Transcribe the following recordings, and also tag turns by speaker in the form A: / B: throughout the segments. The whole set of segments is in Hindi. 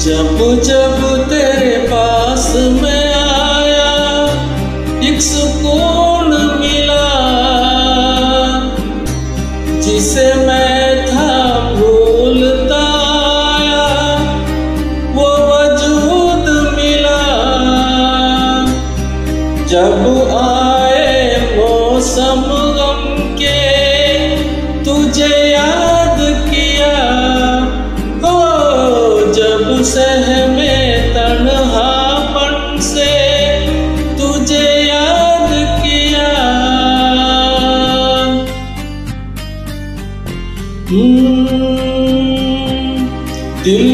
A: जब जब तेरे पास मैं आया, एक सुकून मिला। जिसे मैं था भूलता आया, वो वजूद मिला। जब आए मौसम सहमे तन्हापन से तुझे याद किया दिल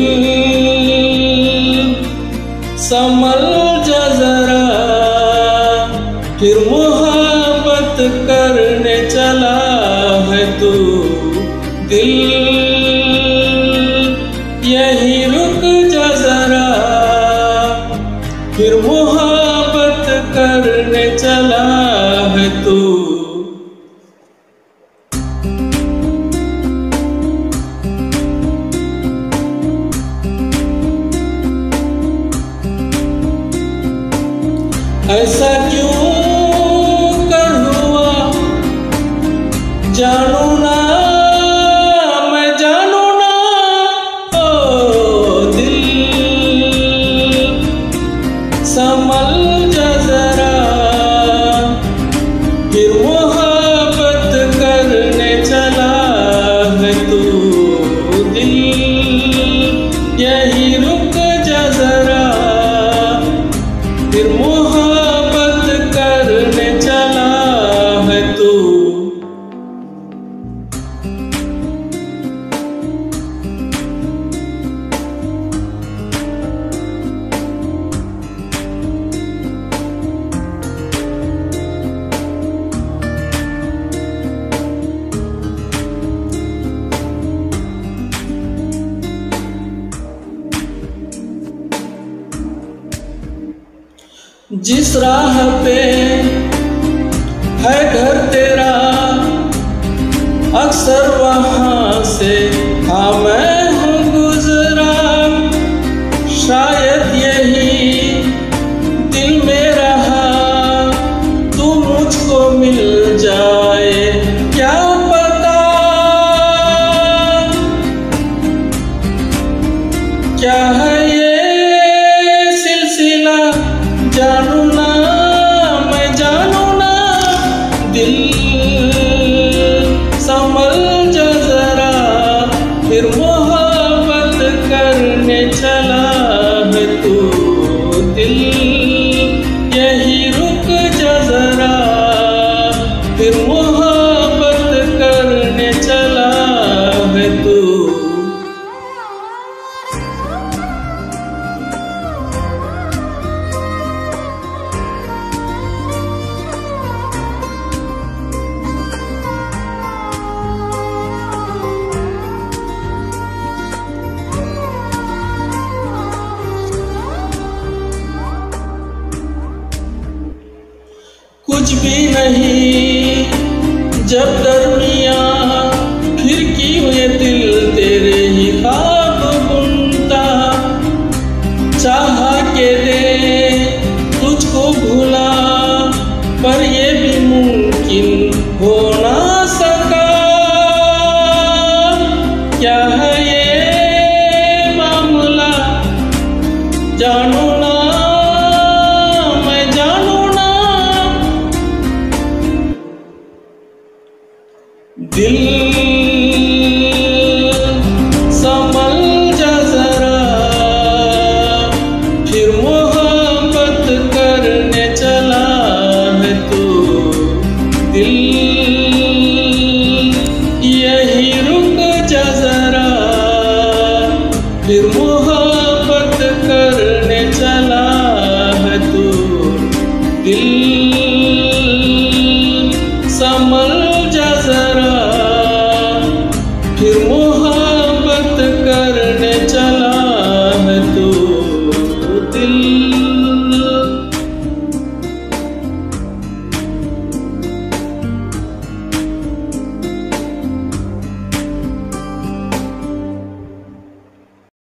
A: समल जरा फिर मोहब्बत करने चला है तू। फिर मोहब्बत करने चला है तू। ऐसा संभल जरा। फिर मोहब्बत करने चला है तू दिल। यही जिस राह पे है घर तेरा, अक्सर वहाँ से हाँ मैं हूँ गुजरा। शायद यही दिल में रहा तू मुझको मिल जाए, क्या पता? क्या है नहीं जब दरमिया की हुए दिल तेरे ही खाब बुनता चाह के दे दिल संभल जा जरा। फिर मोहब्बत करने चला है तू। दिल यही रुक जा जरा। फिर मोहब्बत